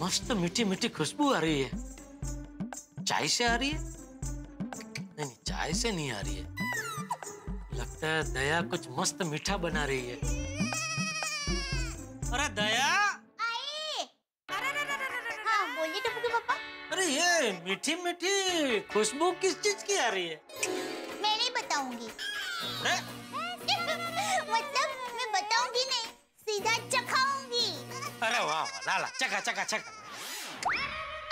मस्त मीठी मीठी खुशबू आ रही है। चाय से आ रही है? नहीं नहीं चाय से नहीं आ रही है। लगता है दया कुछ मस्त मीठा बना रही है। अरे दया! हाँ अरे ये मीठी मीठी खुशबू किस चीज़ की आ रही है? मैं नहीं बताऊँगी। मतलब मैं बताऊँगी नहीं सीधा चखाऊँगी चका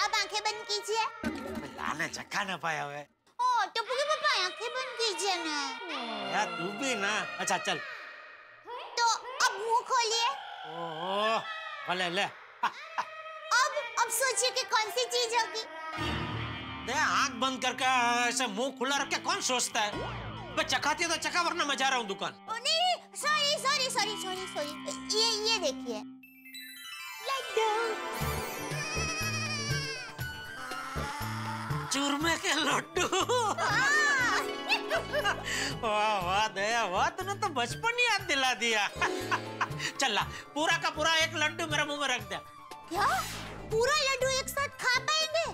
अब आँखें बंद कीजिए लाने चखा ना पाया हुए ओ टप्पू के पापा आँखें बंद कीजिए ना यार तू भी ना अच्छा चल तो अब मुँह खोलिए ओहो भले ले अब अब सोचिए कि कौन सी चीज़ होगी दे आँख बंद करके ऐसे मुँह खुला रख के कौन सोचता है मैं चखाती तो चखा वरना मैं जा रहा हूँ दुकान ओ नहीं sorry sorry sorry sorry sorry ये ये देखिए चूरमे के लड्डू। वाह वाह दया वाह तूने तो बचपन ही याद दिला दिया। चल ला पूरा का पूरा एक लड्डू मेरे मुँह में रख दे। क्या? पूरा लड्डू एक साथ खा पाएँगे?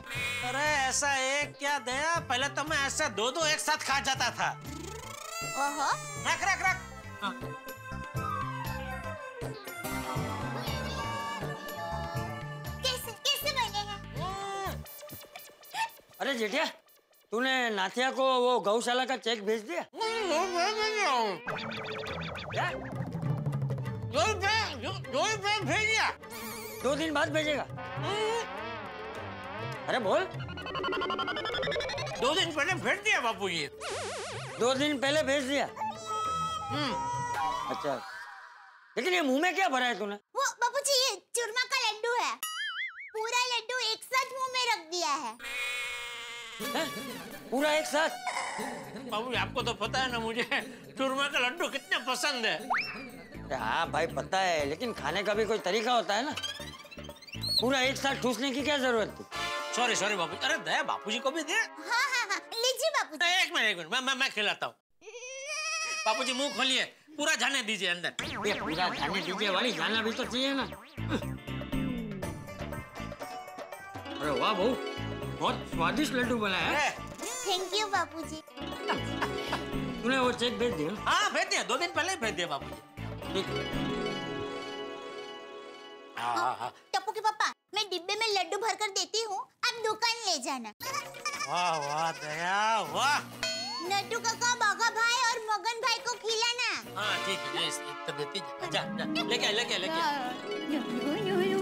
अरे ऐसा एक क्या दया? पहले तो मैं ऐसे दो दो एक साथ खा जाता था। ओहो। रख रख रख। हाँ। अरे जेठिया तूने नाथिया को वो गौशाला का चेक भेज दिया? क्या? दो दो रुपए भेज दिया दो दिन बाद भेजेगा। अरे बोल। दो दिन पहले भेज दिया बापू जी। दो दिन पहले भेज दिया? हम्म। अच्छा। लेकिन ये मुँह में क्या भरा है तूने? वो बापूजी ये चूरमा का लड्डू है। पूरा लड्डू एक साथ मुँह में रख दिया है। हैं? पूरा एक साथ। बाबू जी, आपको तो पता है ना मुझे चूरमा का लड्डू कितने पसंद है। हाँ भाई पता है लेकिन खाने का भी कोई तरीका होता है ना। पूरा एक साथ ठूसने की क्या ज़रूरत थी? सॉरी सॉरी बापू अरे दया बापू जी को भी दे। हाँ हाँ हाँ लीजिए बापूजी। एक मिनट एक मिनट मैं मैं मैं खिलाता हूँ। बापू जी मुँह खोलिए पूरा जाने दीजिए अंदर। ये पूरा खाने दीजिए वाली जाना भी तो चाहिए ना। अरे वाह बहू बहुत स्वादिष्ट लड्डू बनाया है थैंक यू बापूजी तूने वो चेक भेज दिया हाँ भेज दिया दो दिन पहले भेज दिया बापू जी हाँ हाँ हाँ टप्पू के पापा मैं डिब्बे में लड्डू भर कर देती हूँ आप दुकान ले जाना वाह वाह दया वाह नट्टू काका बाघा भाई और मगन भाई को खिलाना हाँ ठीक है ये इस- एक तो जा जा जा लेके लेके आ, लेके आ।